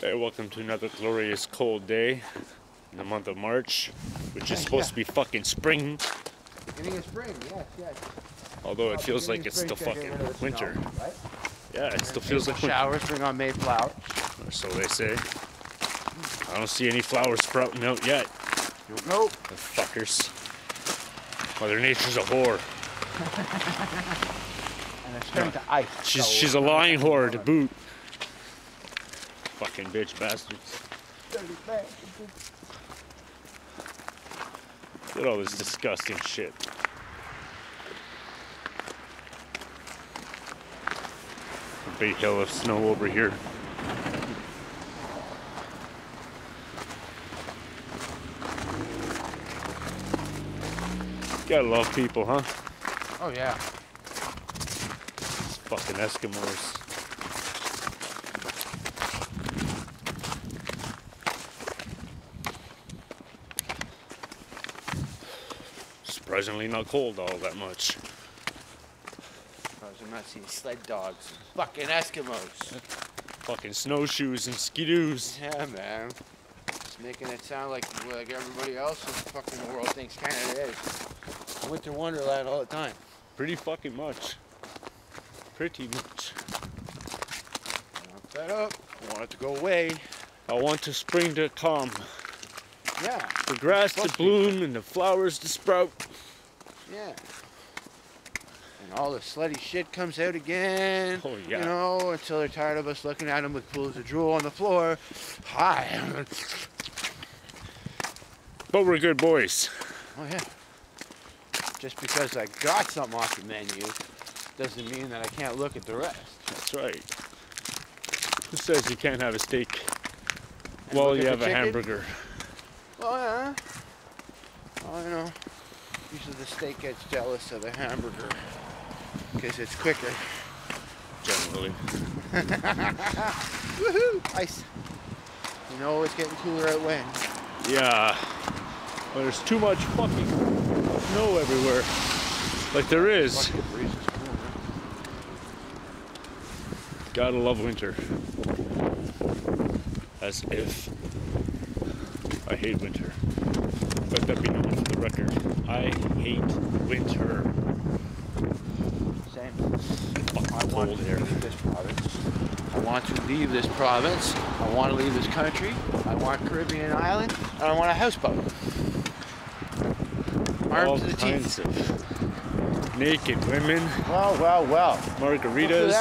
Hey, welcome to another glorious cold day in the month of March, which is supposed to be fucking spring, Beginning of spring, yes, yes. although Well, it oh, feels like it's of still fucking gotta get rid of the winter. snow, right? Yeah, it still feels like winter, Showers bring on Mayflower. or so they say. I don't see any flowers sprouting out yet, Nope. the fuckers. Mother Nature's a whore. And it's turned to ice. She's so- she's a lying whore to boot. Fucking bitch bastards. Dirty bastard. Look at all this disgusting shit. A big hill of snow over here. Gotta love people, huh? Oh yeah. These fucking Eskimos. Surprisingly not cold all that much. I'm not seeing sled dogs. Fucking Eskimos. Fucking snowshoes and skidoos. Yeah, man. It's making it sound like like everybody else in the fucking world thinks Canada is. Winter wonderland all the time. Pretty fucking much. Pretty much. I'm fed up. I want it to go away. I want to spring to come. Yeah. The grass to bloom and the flowers to sprout. Yeah. And all the slutty shit comes out again. Oh, yeah. You know, until they're tired of us looking at them with pools of drool on the floor. Hi. But we're good boys. Oh yeah. Just because I got something off the menu doesn't mean that I can't look at the rest. That's right. Who says you can't have a steak And while you have a chicken? hamburger? Oh yeah. Oh, you know. Usually the steak gets jealous of the hamburger because it's quicker. Generally. Woohoo! Ice. You know it's getting cooler out when. Yeah. Well, there's too much fucking snow everywhere. Like there is. Fucking breeze is cool, man. Gotta love winter. As if I hate winter. Let that be known for the record. I hate winter. Same. I want to leave this province. I want to leave this province. I want to leave this country. I want Caribbean island. And I want a houseboat. Armed All to the kinds teeth. of naked women, Well, well, well. Margaritas.